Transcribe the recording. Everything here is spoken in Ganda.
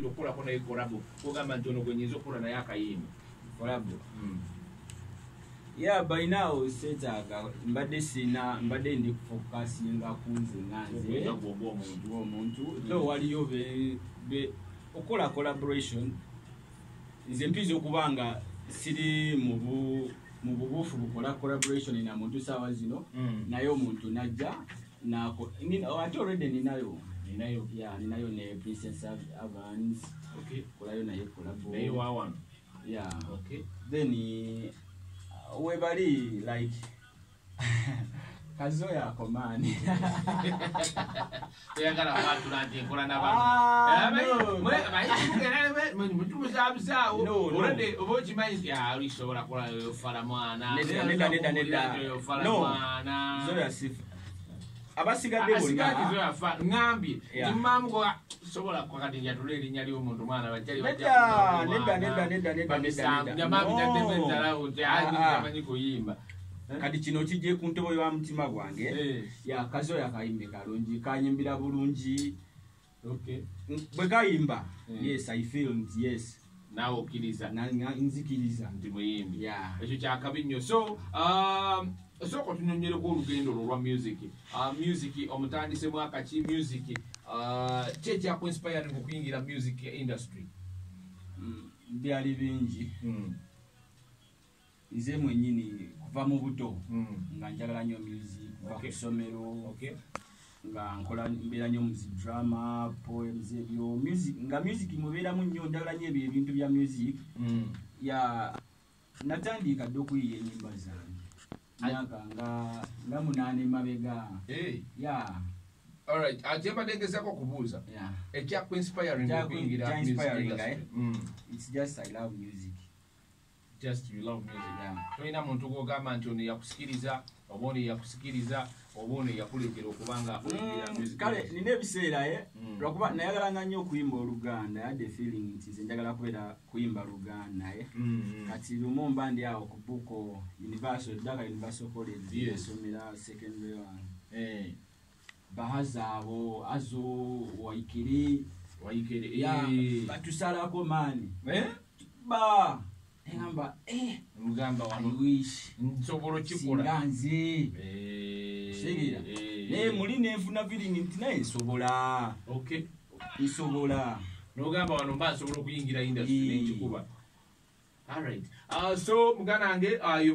okukolako naye kolabo ogamba nti ono gwenyinza okukola naye akayimba kolabo ya by now setaaga mbadde sina mbadde ndi kufokasinga ku nze nganze. Omuntu though waliyo okukola collaboration. Nze mpiza okuba nga siri mu bu- mu bubuufu bukola collaboration na muntu saawa zino naye omuntu najja ate already ninayo ninayo yeah ninayo ni Princess Evans okay kulayo naye collab naye wawan yeah okay then uh, webali like kazo yako mani oyagala bantu nanti enkola nabantumusabusaawoolwadde oba okimanyi nti alisobola kola yoyofalamwana nedda nedda nedda no zoya sifa abasigaddeasikadde tebafa ŋambye timamu sobola kwakati njatula erinnya ly'omuntu mwana bajjamisankunyamambiaddemenzalawo nti ah, ah. amanyi kuyimba. Eh? Kati kino kijje ku ntebo ya mutima gwange. Eh. Yakazo yakayimbe kalungi kanyimbira bulungi. Bwe kayimba. Eh. Yes i feel nti yes. Nawe okkiriza. Nzikiriza. Nti muyimbi. Ekyo kyakabi nnyo. So um, sooka tunyonyereko olugendo lwo lwa music. Uh, music omutandise mwaka ki? Music. Uh, ki ekyakuinspiring okuyingira music industry? Mm, byali bingi. Mm. nze mwenyini kuva mu buto Mm. nga njagala nnyo music kuva ku ssomero nga nkola mbeera nnyo mu drama poems ebyo. Music nga music mubeeramu nnyo njagala nnyo ebyo ebintu bya music. Mm. ya natandika dde okuyiya enyimba zange myaka nga nga munaana emabega ya Alright, uh, kyembadde ngezako okubuuza ekya industry? eh? Mm. its just i love music just you love music Yeah. tolina muntu gwogamba nti ono yakusikiriza oba ono yakusikiriza oba ono yakulegera okubanga Mm, music kale industry. nina ebiseera ye Mm. lwakuba nayagalanga nnyo okuyimba oluganda yadde feeling nti nze njagala kubeera kuyimba luganda ye Mm, mm. kati lumu mba ndi awo ku buko universal ddaka universal college esomera secondary one Eh, bahaza abo azo ya Eh. batusalako maani. Eh? ba engamba eh, mugamba wano nsobola okikola singa nze. Eh, Kitegeera? eh. naye muli nenfuna feeling nti naye nsobola Okay. nsobola nogamba wano mba nsobola okuyingira industry Eh. nenkikuba alright Uh, so muganange uh, yo